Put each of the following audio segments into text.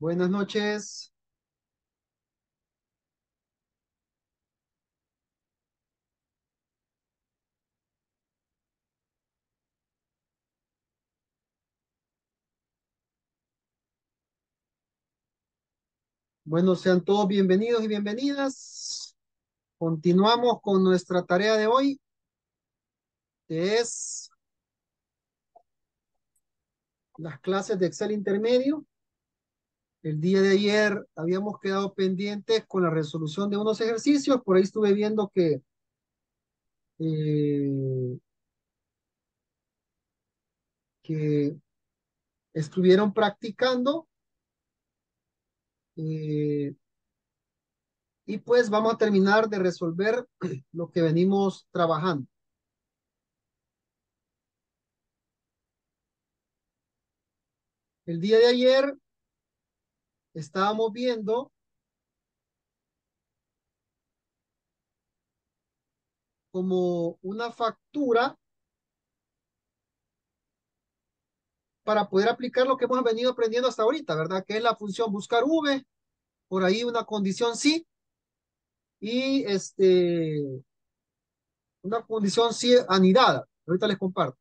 Buenas noches. Bueno, sean todos bienvenidos y bienvenidas. Continuamos con nuestra tarea de hoy, que es las clases de Excel intermedio. El día de ayer habíamos quedado pendientes con la resolución de unos ejercicios. Por ahí estuve viendo que eh, estuvieron practicando. Eh, y pues vamos a terminar de resolver lo que venimos trabajando. El día de ayer estábamos viendo como una factura para poder aplicar lo que hemos venido aprendiendo hasta ahorita, ¿verdad? Que es la función buscar V, por ahí una condición sí, y este, una condición sí anidada. Ahorita les comparto.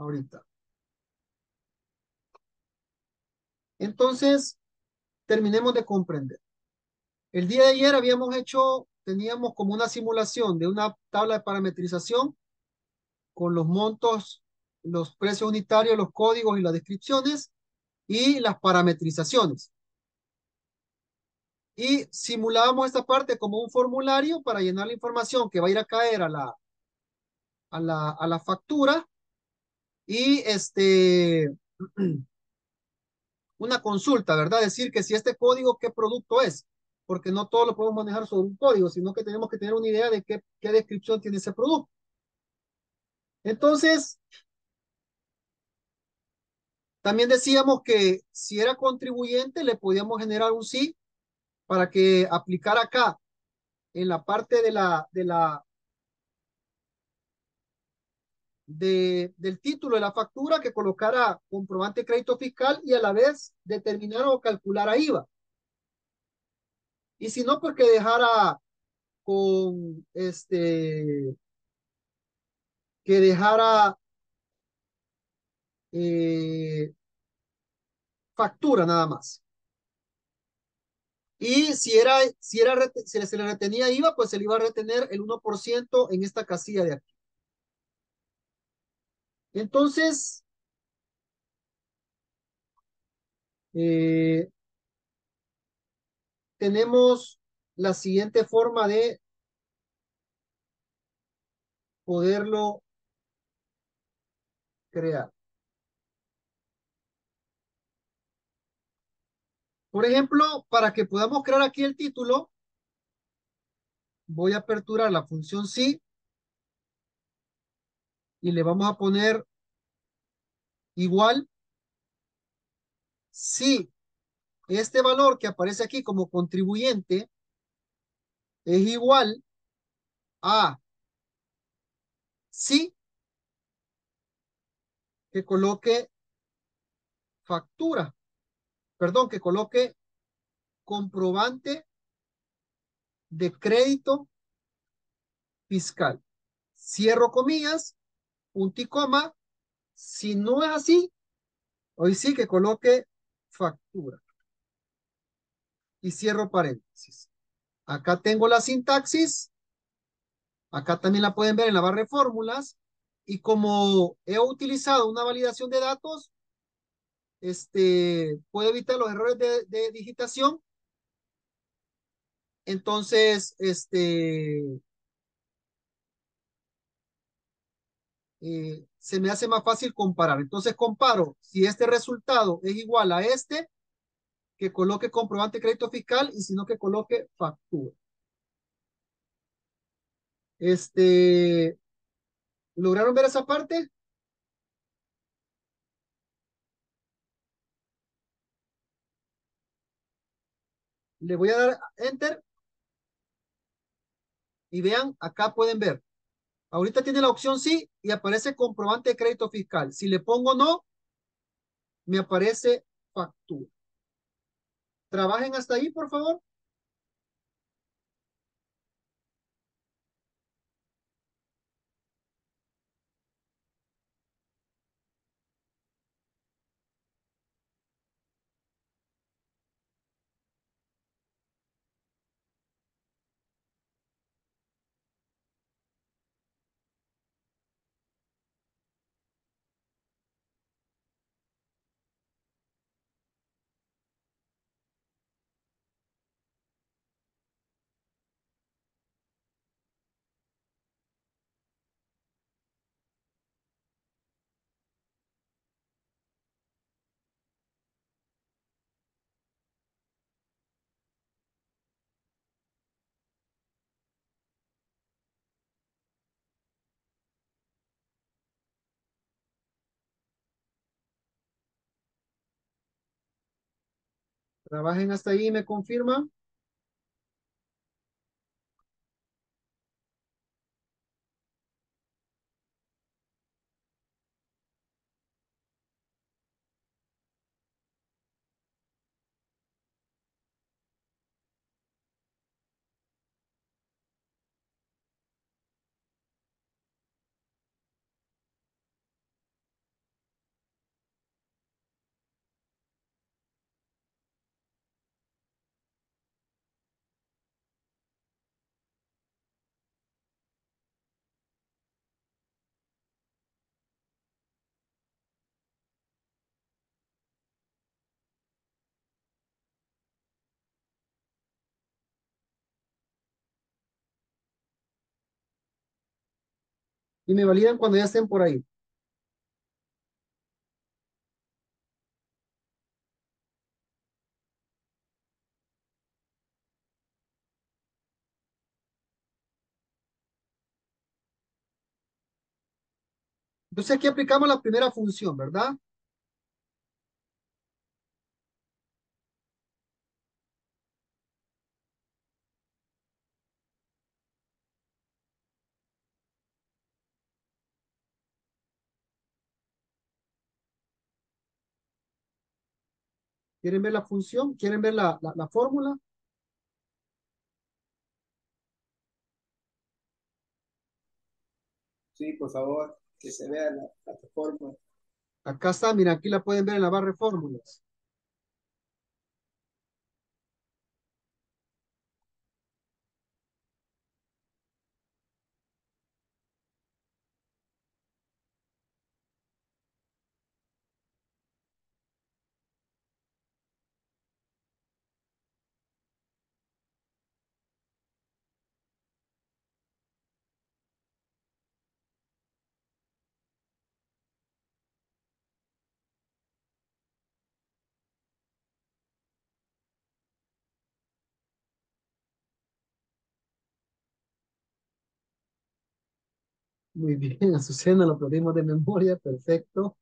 Ahorita. Entonces, terminemos de comprender. El día de ayer habíamos hecho, teníamos como una simulación de una tabla de parametrización con los montos, los precios unitarios, los códigos y las descripciones y las parametrizaciones. Y simulábamos esta parte como un formulario para llenar la información que va a ir a caer a la, a la, a la factura y este, una consulta, ¿verdad? Decir que si este código, ¿qué producto es? Porque no todo lo podemos manejar sobre un código, sino que tenemos que tener una idea de qué, qué descripción tiene ese producto. Entonces, también decíamos que si era contribuyente, le podíamos generar un sí para que aplicara acá en la parte de la, de la, de, del título de la factura que colocara comprobante crédito fiscal y a la vez determinar o calcular IVA. Y si no, pues que dejara con este, que dejara eh, factura nada más. Y si era, si era, si se le retenía IVA, pues se le iba a retener el 1% en esta casilla de aquí. Entonces, eh, tenemos la siguiente forma de poderlo crear. Por ejemplo, para que podamos crear aquí el título, voy a aperturar la función sí y le vamos a poner igual si este valor que aparece aquí como contribuyente es igual a sí que coloque factura, perdón, que coloque comprobante de crédito fiscal. Cierro comillas punto y coma. Si no es así, hoy sí que coloque factura. Y cierro paréntesis. Acá tengo la sintaxis. Acá también la pueden ver en la barra de fórmulas. Y como he utilizado una validación de datos, este, puedo evitar los errores de, de digitación. Entonces, este, Eh, se me hace más fácil comparar. Entonces comparo si este resultado es igual a este, que coloque comprobante crédito fiscal y si no que coloque factura. Este, ¿lograron ver esa parte? Le voy a dar enter. Y vean, acá pueden ver. Ahorita tiene la opción sí y aparece comprobante de crédito fiscal. Si le pongo no, me aparece factura. Trabajen hasta ahí, por favor. Trabajen hasta ahí, me confirman. Y me validan cuando ya estén por ahí. Entonces aquí aplicamos la primera función, ¿verdad? ¿Quieren ver la función? ¿Quieren ver la, la, la fórmula? Sí, por favor, que se vea la plataforma. Acá está, mira, aquí la pueden ver en la barra de fórmulas. Muy bien, Azucena, lo aprendimos de memoria, perfecto.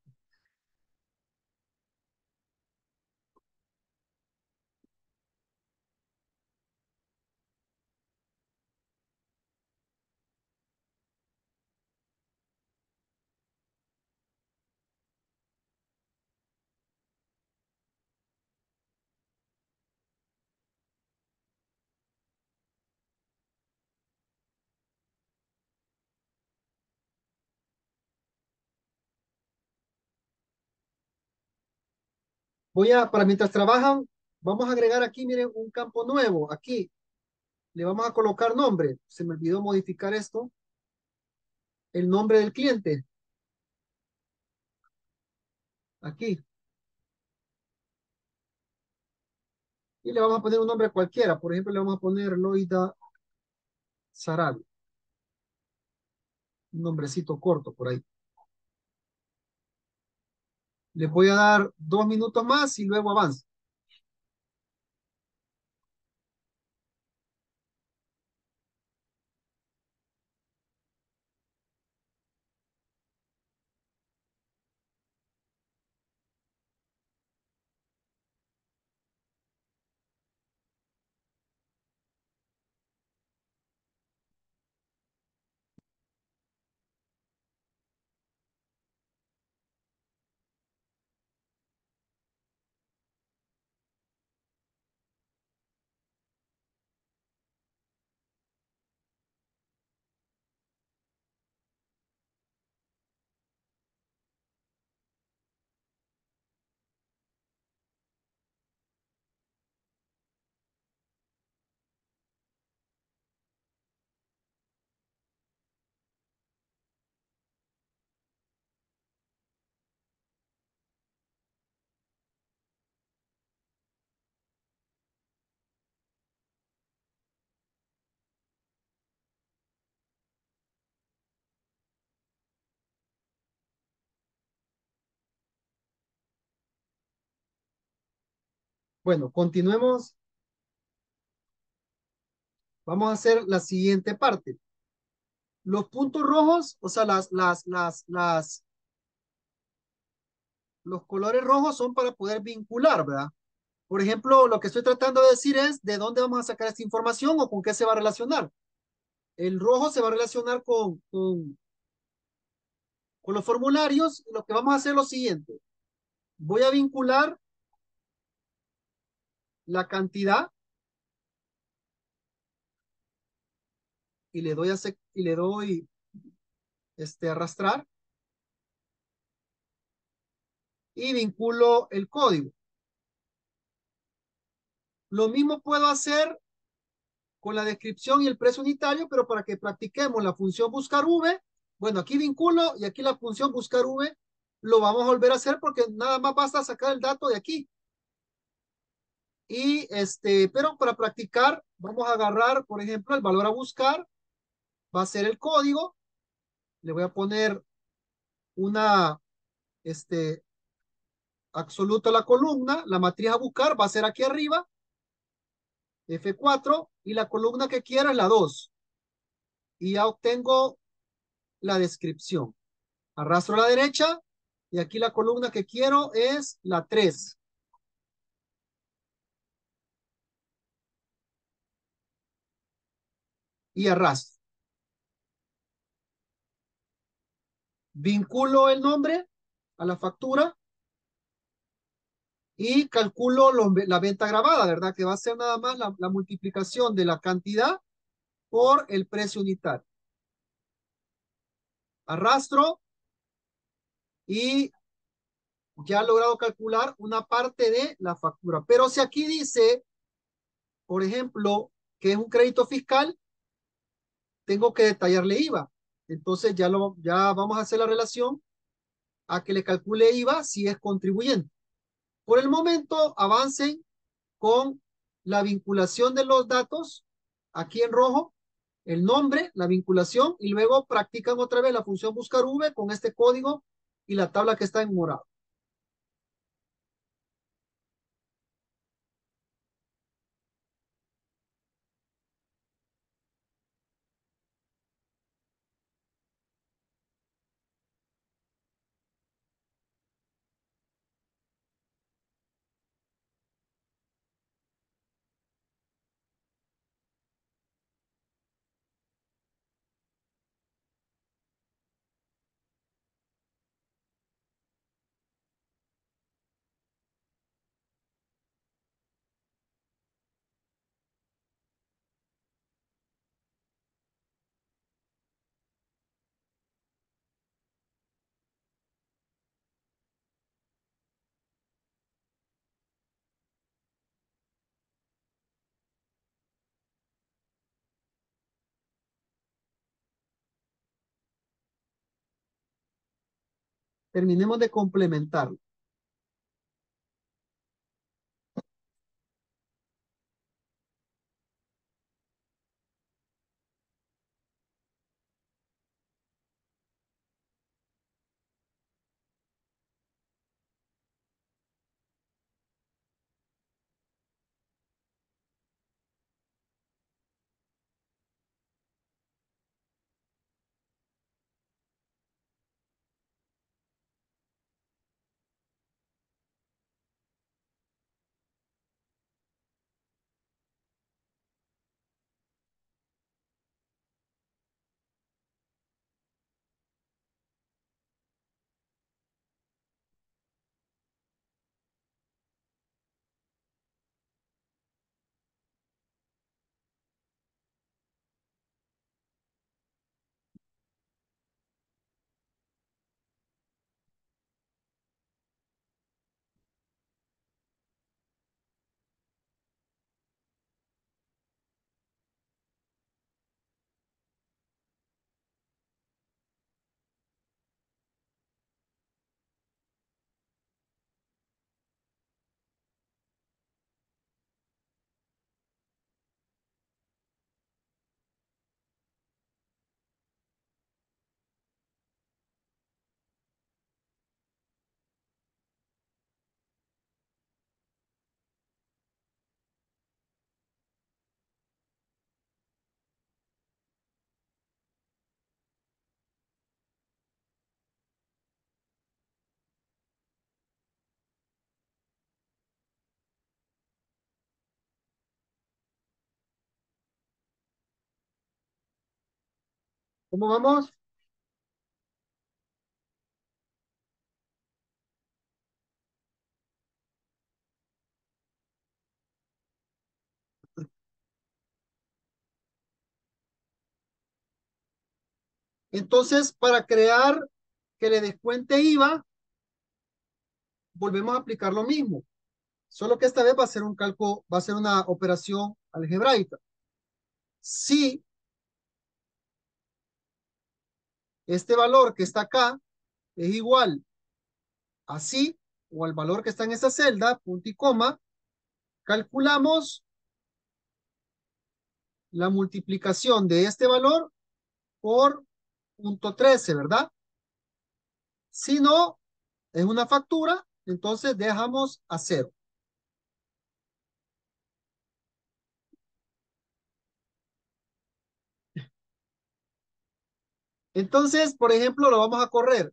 Voy a, para mientras trabajan, vamos a agregar aquí, miren, un campo nuevo, aquí. Le vamos a colocar nombre. Se me olvidó modificar esto. El nombre del cliente. Aquí. Y le vamos a poner un nombre cualquiera. Por ejemplo, le vamos a poner Loida Sarabia. Un nombrecito corto por ahí. Les voy a dar dos minutos más y luego avanzo. Bueno, continuemos. Vamos a hacer la siguiente parte. Los puntos rojos, o sea, las, las, las, las, los colores rojos son para poder vincular, ¿verdad? Por ejemplo, lo que estoy tratando de decir es de dónde vamos a sacar esta información o con qué se va a relacionar. El rojo se va a relacionar con, con, con los formularios. Lo que vamos a hacer es lo siguiente. Voy a vincular la cantidad y le doy a y le doy este arrastrar y vinculo el código. Lo mismo puedo hacer con la descripción y el precio unitario, pero para que practiquemos la función buscar v, bueno, aquí vinculo y aquí la función buscar v lo vamos a volver a hacer porque nada más basta sacar el dato de aquí. Y este, pero para practicar, vamos a agarrar, por ejemplo, el valor a buscar, va a ser el código, le voy a poner una, este, absoluto a la columna, la matriz a buscar va a ser aquí arriba, F4, y la columna que quiero es la 2. Y ya obtengo la descripción. Arrastro a la derecha, y aquí la columna que quiero es la 3. Y arrastro. Vinculo el nombre a la factura y calculo la venta grabada, ¿verdad? Que va a ser nada más la, la multiplicación de la cantidad por el precio unitario. Arrastro y ya he logrado calcular una parte de la factura. Pero si aquí dice, por ejemplo, que es un crédito fiscal, tengo que detallarle IVA. Entonces ya, lo, ya vamos a hacer la relación a que le calcule IVA si es contribuyente. Por el momento, avancen con la vinculación de los datos, aquí en rojo, el nombre, la vinculación, y luego practican otra vez la función buscar V con este código y la tabla que está en morado. Terminemos de complementarlo. ¿Cómo vamos? Entonces, para crear que le descuente IVA, volvemos a aplicar lo mismo. Solo que esta vez va a ser un cálculo, va a ser una operación algebraica. Si este valor que está acá es igual así o al valor que está en esa celda, punto y coma, calculamos la multiplicación de este valor por punto 13, ¿verdad? Si no, es una factura, entonces dejamos a cero. Entonces, por ejemplo, lo vamos a correr.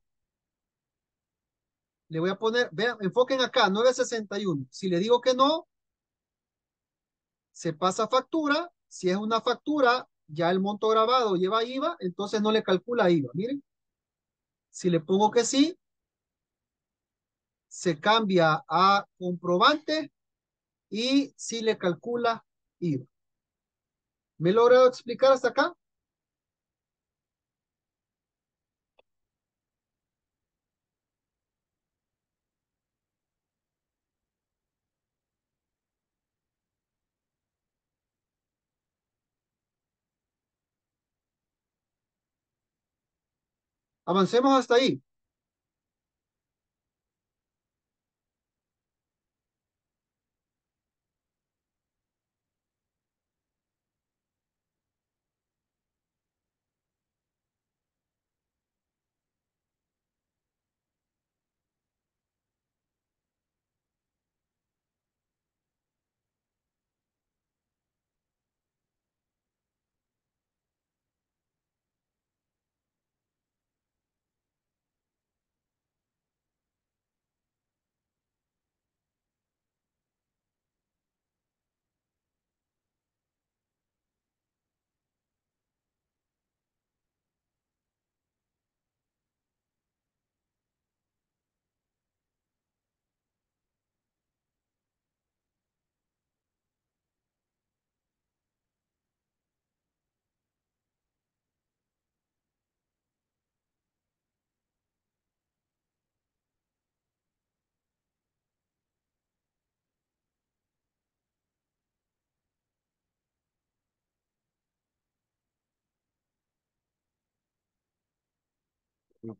Le voy a poner, vean, enfoquen acá, 961. Si le digo que no, se pasa factura. Si es una factura, ya el monto grabado lleva IVA, entonces no le calcula IVA. Miren. Si le pongo que sí, se cambia a comprobante y si le calcula IVA. ¿Me he logrado explicar hasta acá? Avancemos hasta ahí. you know,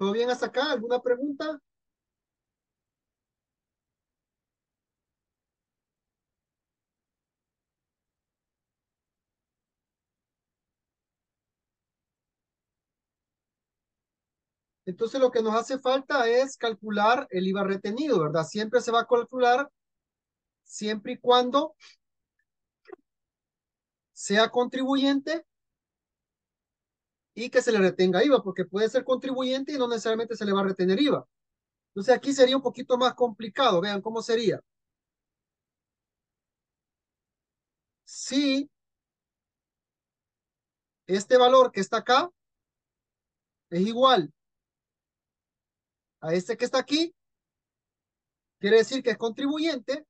¿Todo bien hasta acá? ¿Alguna pregunta? Entonces lo que nos hace falta es calcular el IVA retenido, ¿verdad? Siempre se va a calcular siempre y cuando sea contribuyente y que se le retenga IVA, porque puede ser contribuyente y no necesariamente se le va a retener IVA. Entonces aquí sería un poquito más complicado. Vean cómo sería. Si este valor que está acá es igual a este que está aquí, quiere decir que es contribuyente.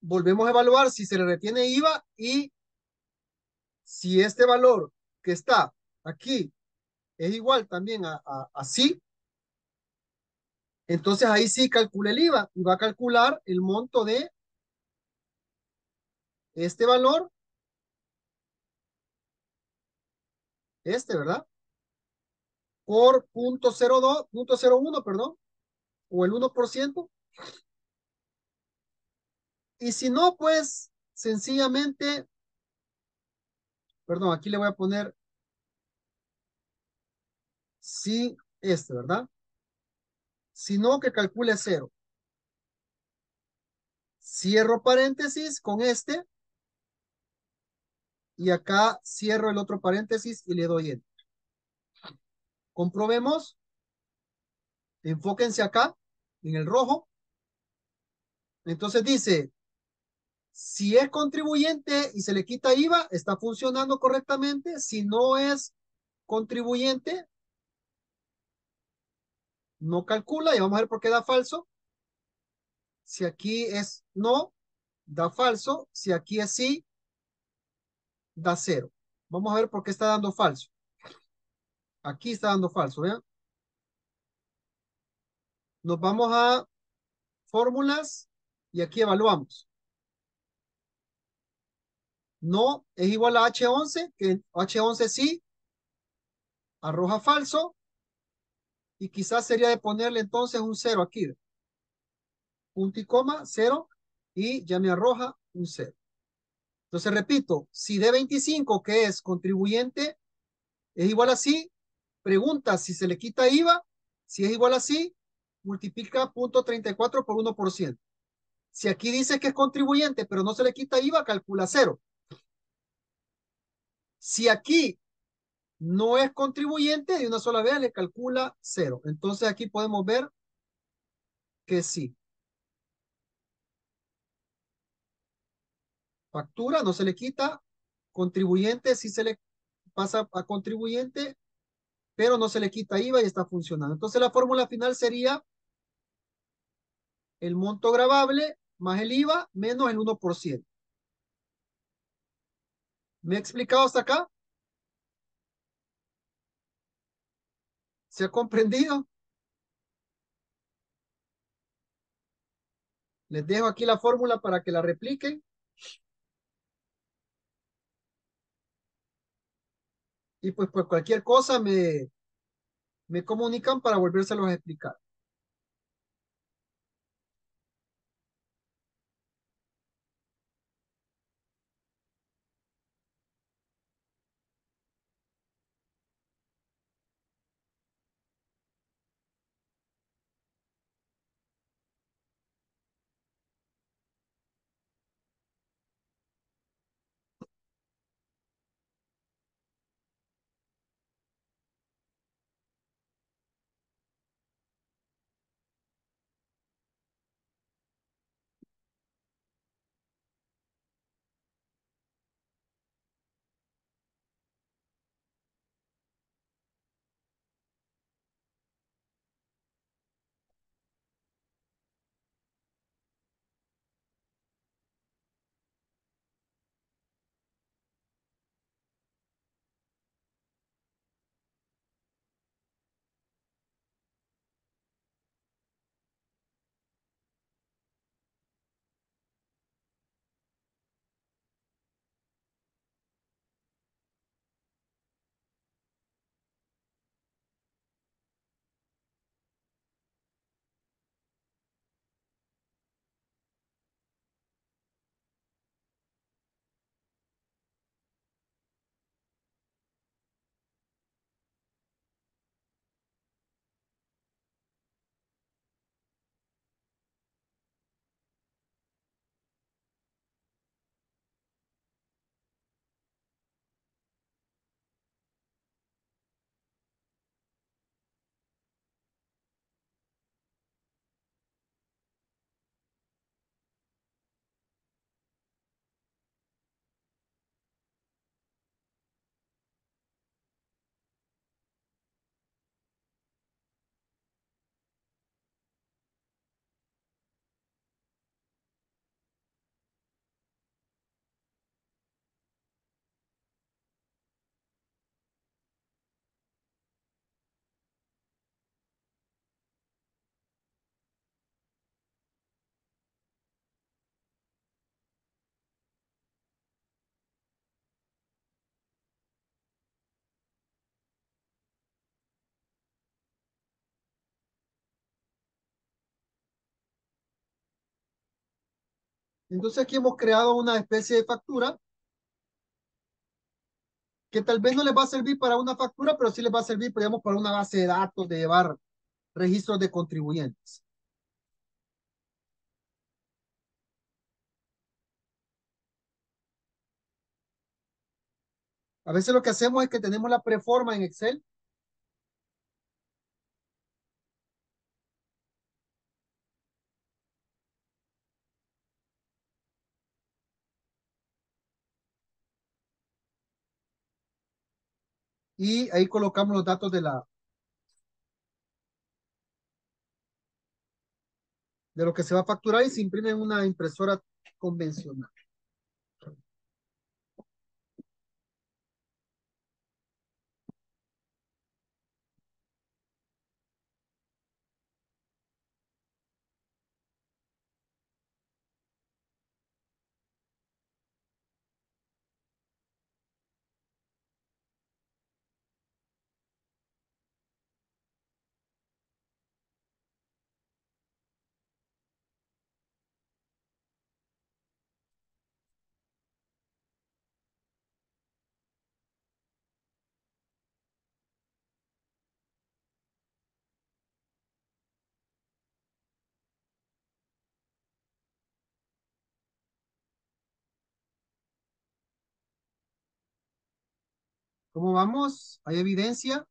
Volvemos a evaluar si se le retiene IVA y si este valor que está aquí es igual también a, así, entonces ahí sí calcula el IVA y va a calcular el monto de este valor, este, ¿verdad? Por punto cero dos, punto cero uno, perdón, o el 1%. Y si no, pues sencillamente, perdón, aquí le voy a poner sí, este, ¿verdad? Si no, que calcule cero. Cierro paréntesis con este. Y acá cierro el otro paréntesis y le doy enter. Comprobemos. Enfóquense acá, en el rojo. Entonces dice, si es contribuyente y se le quita IVA, está funcionando correctamente. Si no es contribuyente, no calcula y vamos a ver por qué da falso. Si aquí es no, da falso. Si aquí es sí, da cero. Vamos a ver por qué está dando falso. Aquí está dando falso, ¿vean? Nos vamos a fórmulas y aquí evaluamos. No es igual a H11, que H11 sí, arroja falso, y quizás sería de ponerle entonces un cero aquí. Punto y coma, cero, y ya me arroja un cero. Entonces repito, si D25, que es contribuyente, es igual a sí, pregunta si se le quita IVA, si es igual a sí, multiplica punto 34 por 1%. Si aquí dice que es contribuyente, pero no se le quita IVA, calcula cero. Si aquí no es contribuyente, de una sola vez le calcula cero. Entonces aquí podemos ver que sí. Factura no se le quita, contribuyente sí se le pasa a contribuyente, pero no se le quita IVA y está funcionando. Entonces la fórmula final sería el monto grabable más el IVA menos el 1%. ¿Me he explicado hasta acá? ¿Se ha comprendido? Les dejo aquí la fórmula para que la repliquen. Y pues por cualquier cosa me, me comunican para volvérselos a explicar. Entonces aquí hemos creado una especie de factura que tal vez no les va a servir para una factura, pero sí les va a servir, digamos, para una base de datos de llevar registros de contribuyentes. A veces lo que hacemos es que tenemos la preforma en Excel. Y ahí colocamos los datos de la de lo que se va a facturar y se imprime en una impresora convencional. ¿Cómo vamos? ¿Hay evidencia?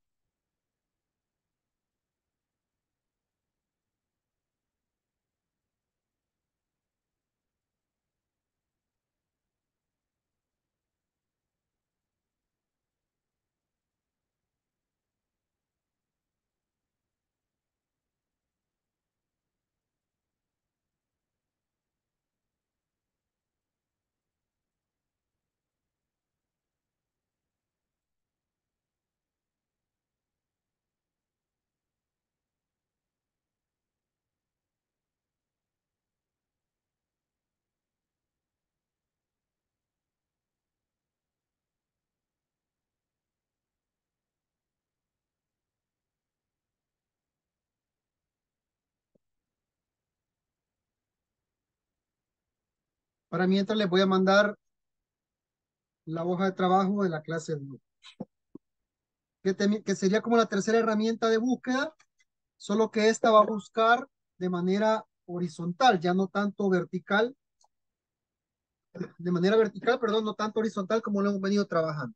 Para mientras les voy a mandar la hoja de trabajo de la clase de que, que sería como la tercera herramienta de búsqueda, solo que esta va a buscar de manera horizontal, ya no tanto vertical, de manera vertical, perdón, no tanto horizontal como lo hemos venido trabajando.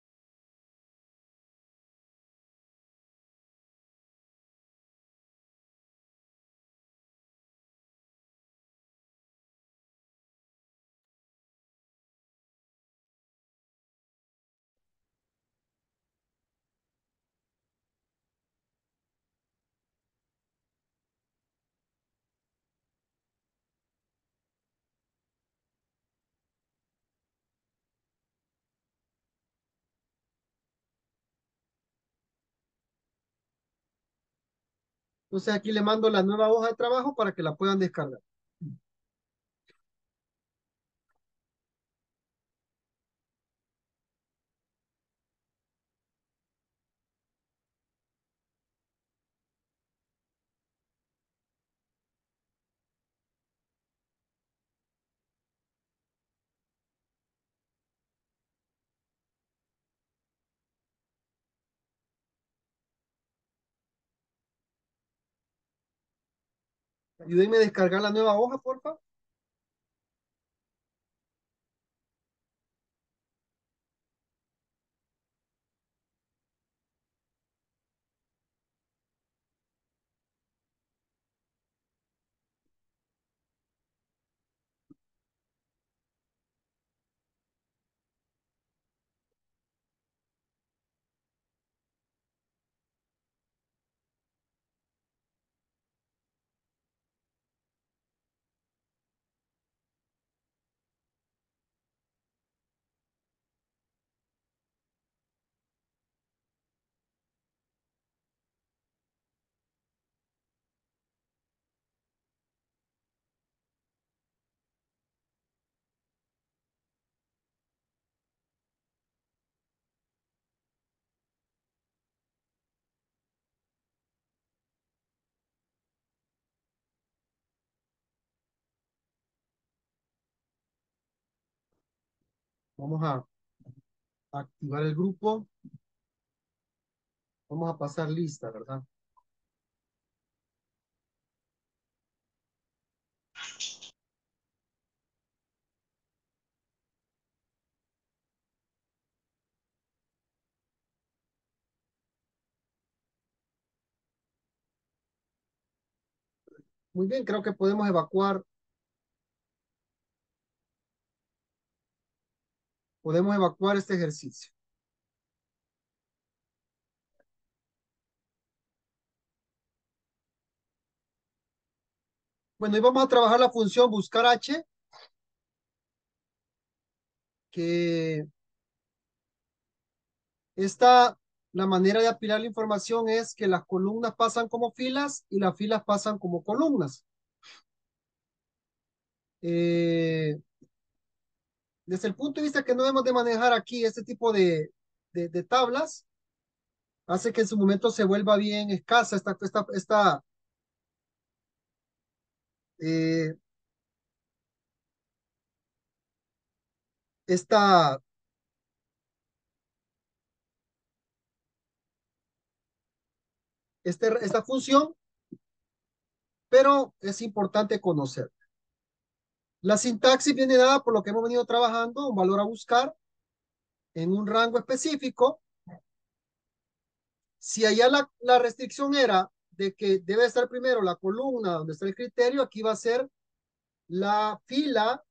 Entonces aquí le mando la nueva hoja de trabajo para que la puedan descargar. Ayúdenme a descargar la nueva hoja, por Vamos a activar el grupo. Vamos a pasar lista, ¿verdad? Muy bien, creo que podemos evacuar. Podemos evacuar este ejercicio. Bueno, y vamos a trabajar la función buscar H, que esta, la manera de apilar la información es que las columnas pasan como filas y las filas pasan como columnas. Eh, desde el punto de vista que no debemos de manejar aquí este tipo de, de, tablas, hace que en su momento se vuelva bien escasa esta, esta, esta eh, esta este, esta función, pero es importante conocer. La sintaxis viene dada por lo que hemos venido trabajando, un valor a buscar en un rango específico. Si allá la, la restricción era de que debe estar primero la columna donde está el criterio, aquí va a ser la fila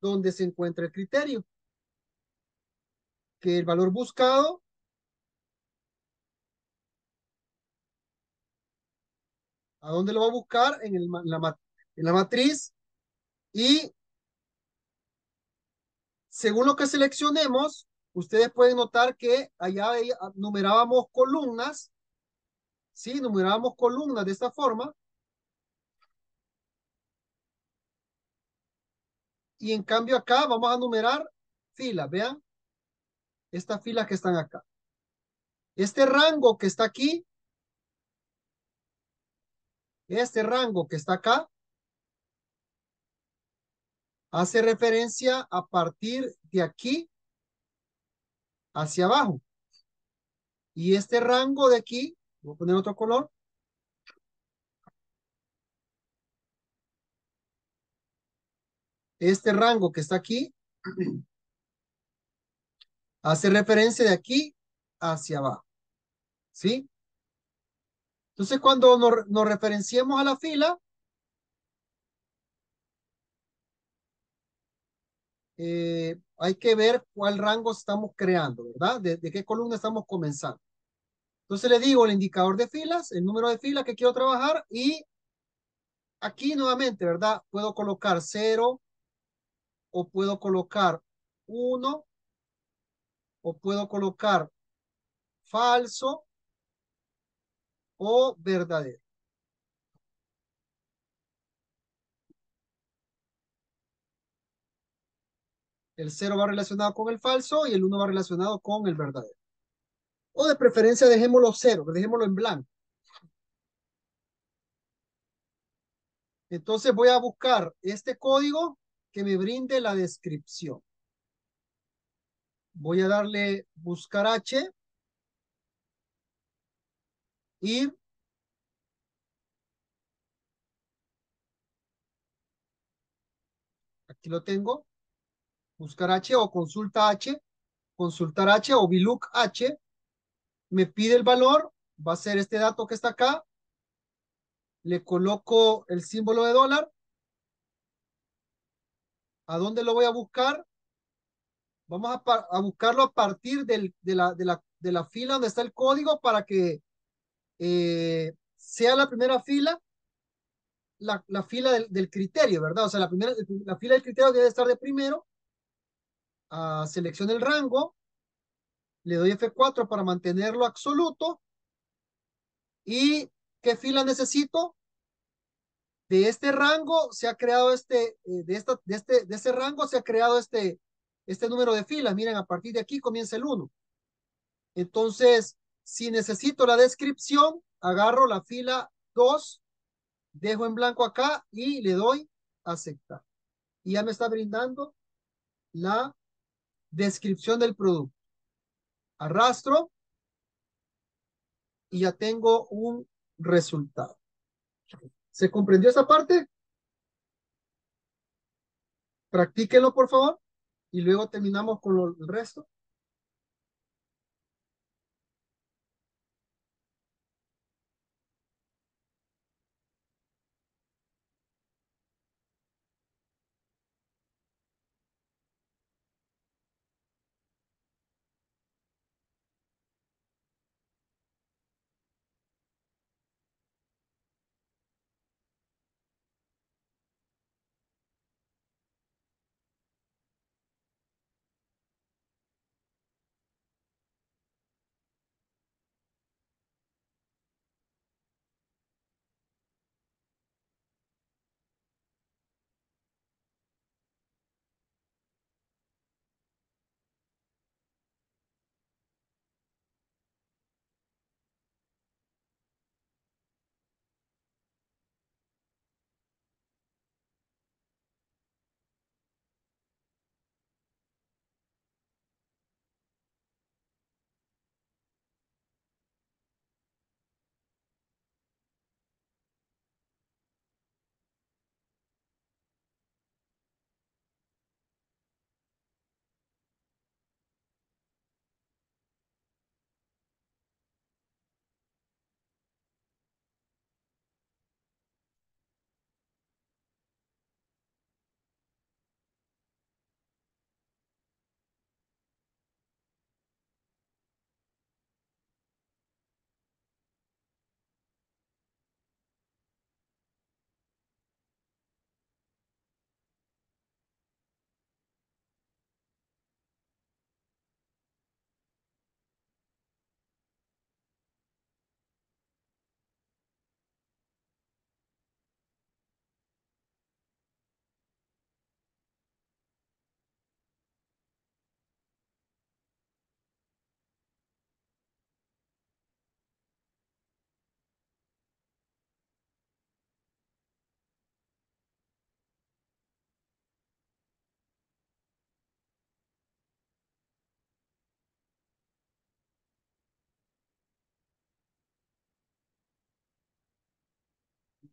donde se encuentra el criterio. Que el valor buscado ¿A dónde lo va a buscar? En, el, la, en la matriz. Y según lo que seleccionemos, ustedes pueden notar que allá numerábamos columnas ¿sí? Numerábamos columnas de esta forma. Y en cambio acá vamos a numerar filas, vean. Estas filas que están acá. Este rango que está aquí, este rango que está acá, hace referencia a partir de aquí hacia abajo. Y este rango de aquí Voy a poner otro color. Este rango que está aquí hace referencia de aquí hacia abajo. ¿Sí? Entonces, cuando nos, nos referenciemos a la fila, eh, hay que ver cuál rango estamos creando, ¿verdad? de qué columna estamos comenzando. Entonces le digo el indicador de filas, el número de filas que quiero trabajar y aquí nuevamente, ¿verdad? Puedo colocar 0 o puedo colocar 1 o puedo colocar falso o verdadero. El 0 va relacionado con el falso y el 1 va relacionado con el verdadero. O de preferencia dejémoslo cero, dejémoslo en blanco. Entonces voy a buscar este código que me brinde la descripción. Voy a darle buscar H. Y Aquí lo tengo. Buscar H o consulta H. Consultar H o VLOOK H. Me pide el valor. Va a ser este dato que está acá. Le coloco el símbolo de dólar. ¿A dónde lo voy a buscar? Vamos a, a buscarlo a partir del, de, la, de, la, de la fila donde está el código para que eh, sea la primera fila, la, la fila del, del, criterio, ¿verdad? O sea, la, primera, la fila del criterio debe estar de primero. Uh, selecciono el rango, le doy F4 para mantenerlo absoluto. ¿Y qué fila necesito? De este rango se ha creado este, eh, de, esta, de, este, de rango se ha creado este, este número de filas. Miren, a partir de aquí comienza el 1. Entonces, si necesito la descripción, agarro la fila 2, dejo en blanco acá y le doy aceptar. Y ya me está brindando la descripción del producto. Arrastro y ya tengo un resultado. ¿Se comprendió esa parte? Practíquenlo, por favor, y luego terminamos con el resto.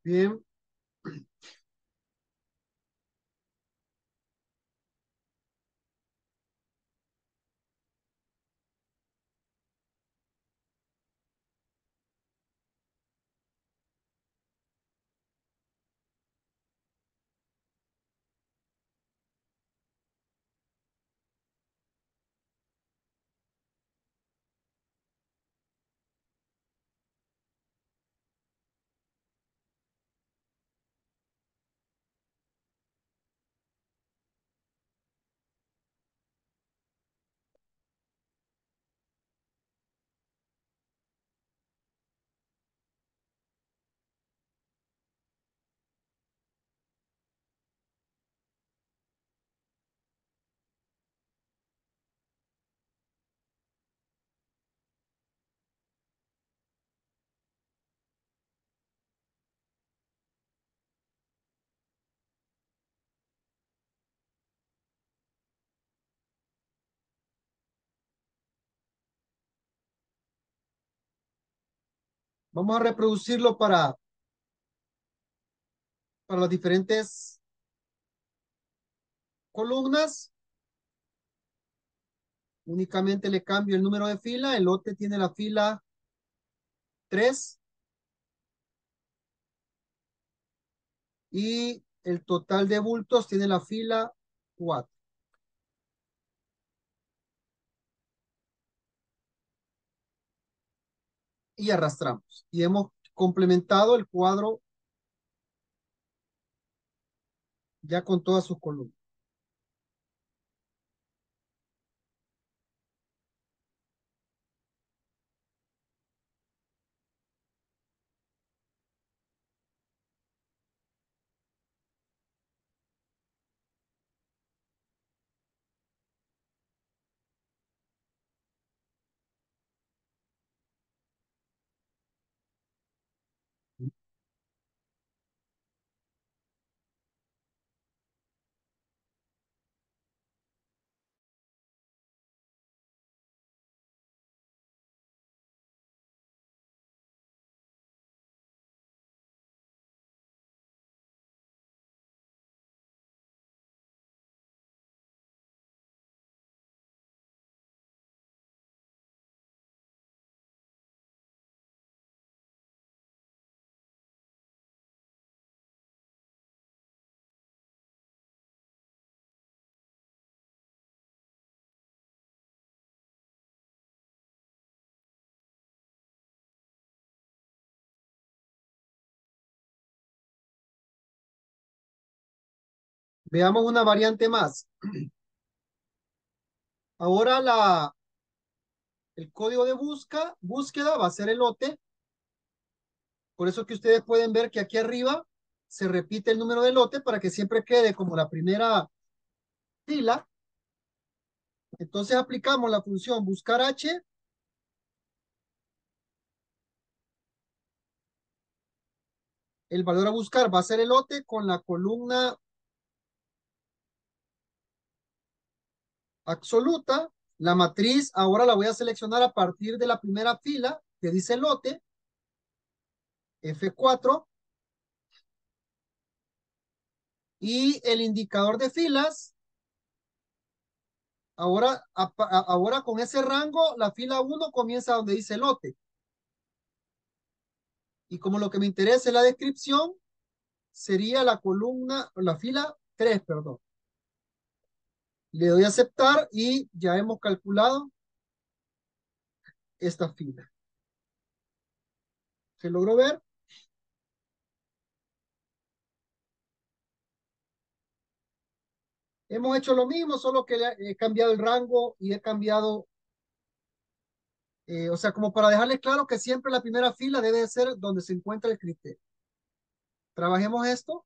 Bien. Vamos a reproducirlo para, para los diferentes columnas. Únicamente le cambio el número de fila. El lote tiene la fila 3. Y el total de bultos tiene la fila 4. Y arrastramos. Y hemos complementado el cuadro ya con todas sus columnas. Veamos una variante más. Ahora la, el código de busca, búsqueda va a ser el lote. Por eso que ustedes pueden ver que aquí arriba se repite el número de lote para que siempre quede como la primera fila. Entonces aplicamos la función buscar H. El valor a buscar va a ser el lote con la columna absoluta. La matriz ahora la voy a seleccionar a partir de la primera fila que dice lote. F4. Y el indicador de filas. Ahora, ahora con ese rango, la fila 1 comienza donde dice lote. Y como lo que me interesa es la descripción, sería la columna, la fila 3, perdón. Le doy a aceptar y ya hemos calculado esta fila. ¿Se logró ver? Hemos hecho lo mismo, solo que he cambiado el rango y he cambiado, eh, o sea, como para dejarles claro que siempre la primera fila debe ser donde se encuentra el criterio. Trabajemos esto.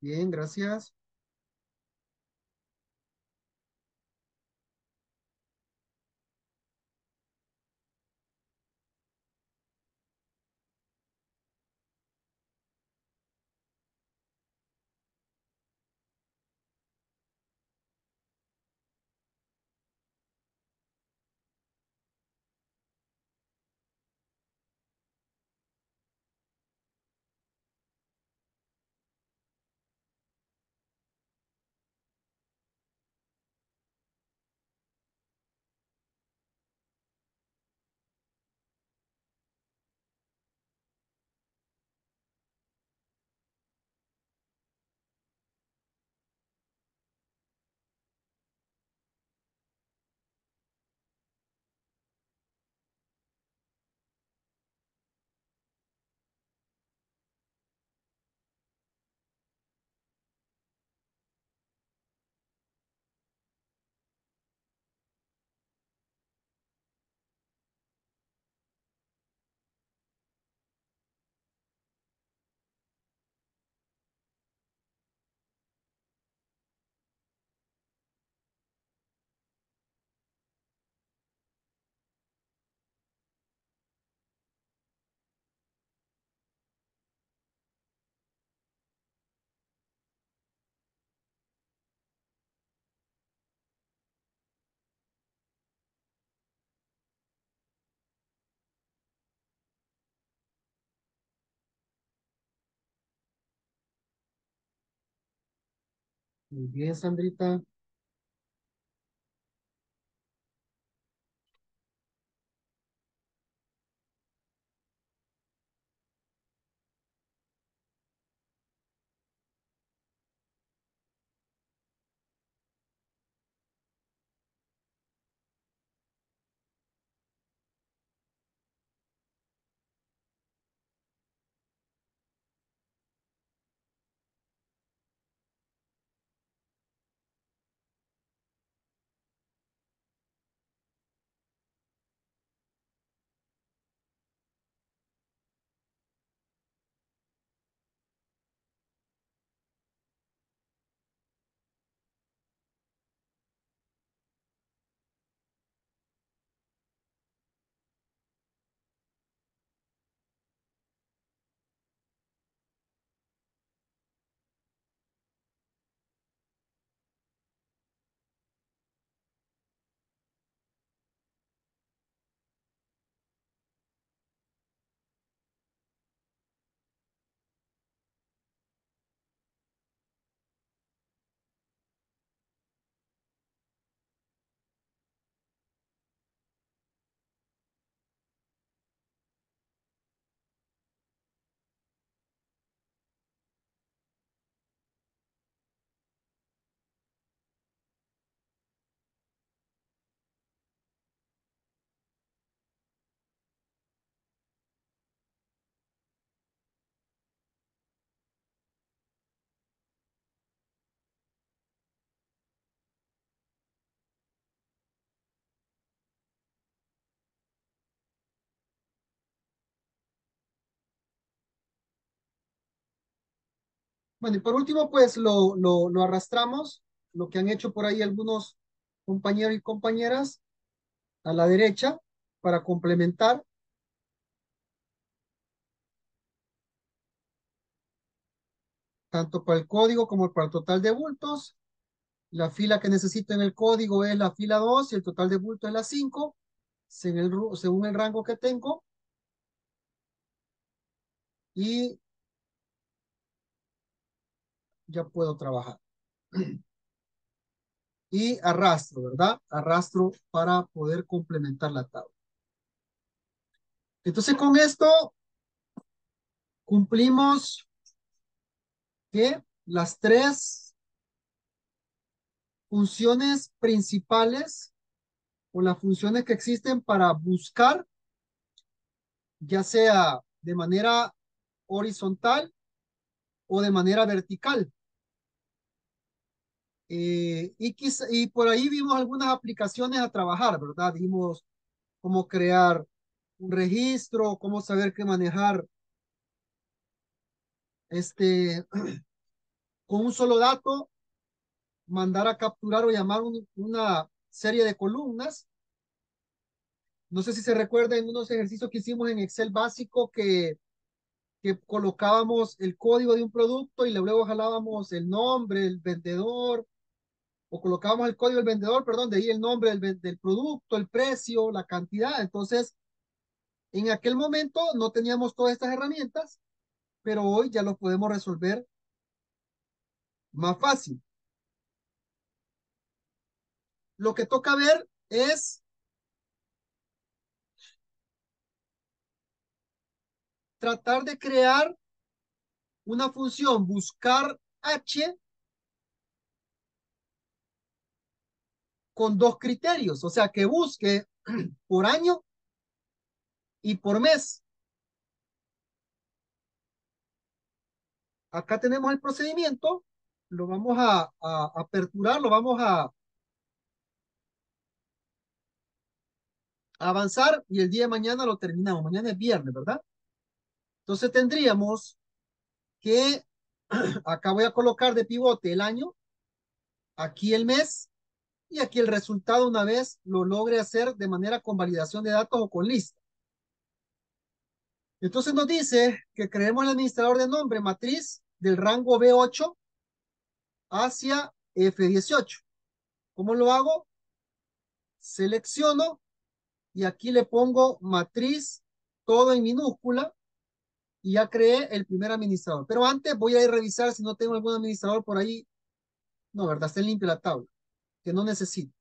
Bien, gracias. Muy bien, Sandrita. Bueno, y por último, pues lo, lo, lo arrastramos, lo que han hecho por ahí algunos compañeros y compañeras a la derecha para complementar. tanto para el código como para el total de bultos. La fila que necesito en el código es la fila 2 y el total de bultos es la 5, según el, según el rango que tengo. Y ya puedo trabajar. Y arrastro, ¿verdad? Arrastro para poder complementar la tabla. Entonces con esto cumplimos que las tres funciones principales o las funciones que existen para buscar, ya sea de manera horizontal o de manera vertical. Eh, y, quizá, y por ahí vimos algunas aplicaciones a trabajar, ¿verdad? Vimos cómo crear un registro, cómo saber qué manejar este, con un solo dato, mandar a capturar o llamar un, una serie de columnas. No sé si se recuerda en unos ejercicios que hicimos en Excel básico que, que colocábamos el código de un producto y luego jalábamos el nombre, el vendedor, o colocábamos el código del vendedor, perdón, de ahí el nombre del, producto, el precio, la cantidad. Entonces, en aquel momento no teníamos todas estas herramientas, pero hoy ya lo podemos resolver más fácil. Lo que toca ver es tratar de crear una función, buscar H con dos criterios, o sea, que busque por año y por mes. Acá tenemos el procedimiento, lo vamos a, aperturar, lo vamos a, avanzar y el día de mañana lo terminamos. Mañana es viernes, ¿verdad? Entonces tendríamos que, acá voy a colocar de pivote el año, aquí el mes y aquí el resultado una vez lo logre hacer de manera con validación de datos o con lista. Entonces nos dice que creemos el administrador de nombre matriz del rango B8 hacia F18. ¿Cómo lo hago? Selecciono y aquí le pongo matriz, todo en minúscula, y ya creé el primer administrador. Pero antes voy a ir a revisar si no tengo algún administrador por ahí No, ¿verdad? Está limpia la tabla, que no necesito.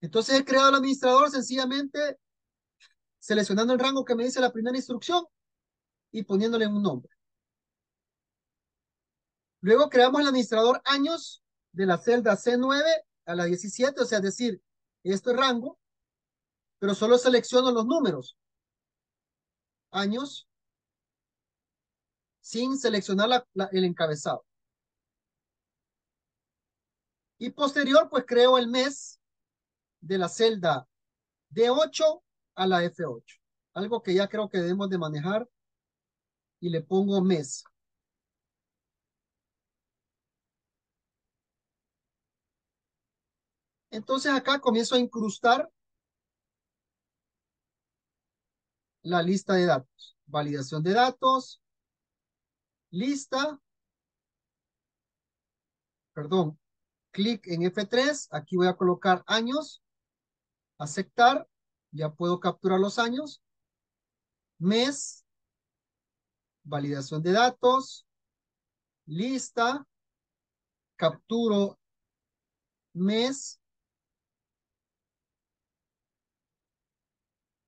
Entonces he creado el administrador sencillamente seleccionando el rango que me dice la primera instrucción y poniéndole un nombre. Luego creamos el administrador años de la celda C9 a la 17, o sea, es decir, este rango, pero solo selecciono los números. Años, sin seleccionar el encabezado. Y posterior, pues creo el mes de la celda D8 a la F8. Algo que ya creo que debemos de manejar. Y le pongo mes. Entonces acá comienzo a incrustar la lista de datos. Validación de datos. Lista. Perdón. Clic en F3. Aquí voy a colocar años. Aceptar. Ya puedo capturar los años. Mes. Validación de datos. Lista. Capturo mes.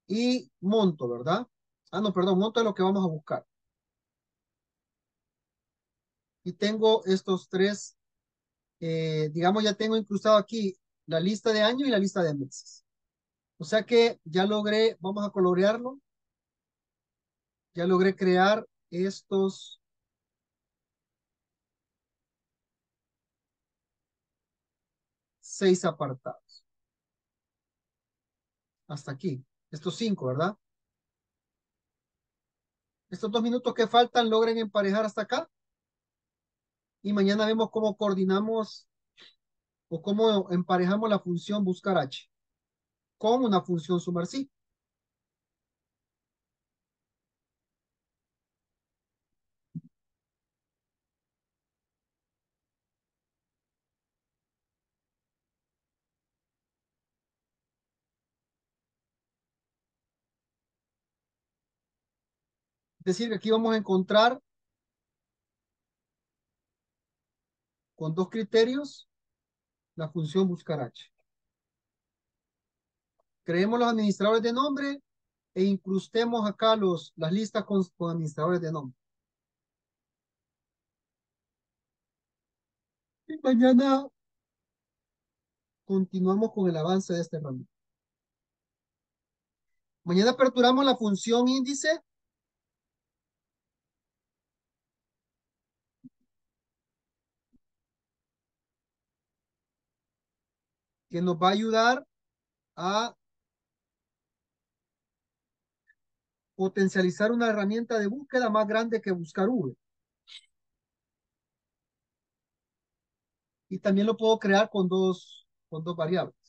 Y monto, ¿verdad? Ah, no, perdón, monto es lo que vamos a buscar. Y tengo estos tres, eh, digamos, ya tengo incrustado aquí la lista de años y la lista de meses. O sea que ya logré, vamos a colorearlo. Ya logré crear estos seis apartados. Hasta aquí. Estos cinco, ¿verdad? Estos dos minutos que faltan logren emparejar hasta acá. Y mañana vemos cómo coordinamos o cómo emparejamos la función buscar H con una función sumar sí. Es decir, aquí vamos a encontrar con dos criterios la función buscar H. Creemos los administradores de nombre e incrustemos acá los, las listas con, administradores de nombre. Y mañana continuamos con el avance de este herramienta. Mañana aperturamos la función índice. Que nos va a ayudar a potencializar una herramienta de búsqueda más grande que buscar V. Y también lo puedo crear con dos, con dos variables.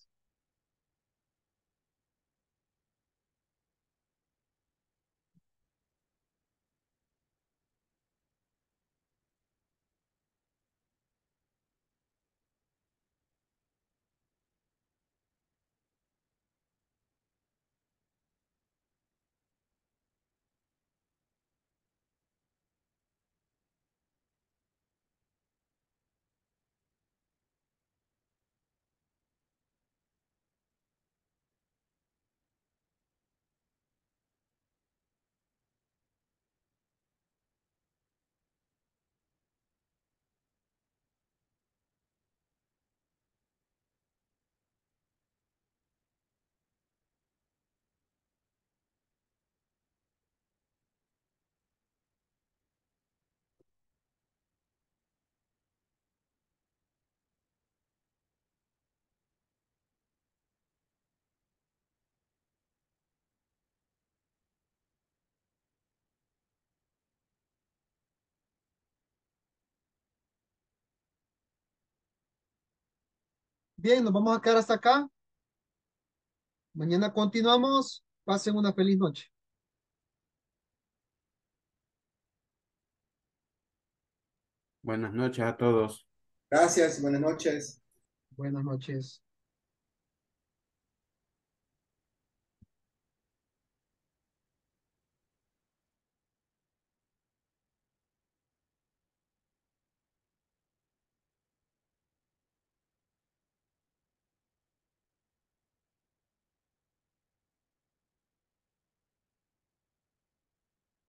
Bien, nos vamos a quedar hasta acá. Mañana continuamos. Pasen una feliz noche. Buenas noches a todos. Gracias, buenas noches. Buenas noches.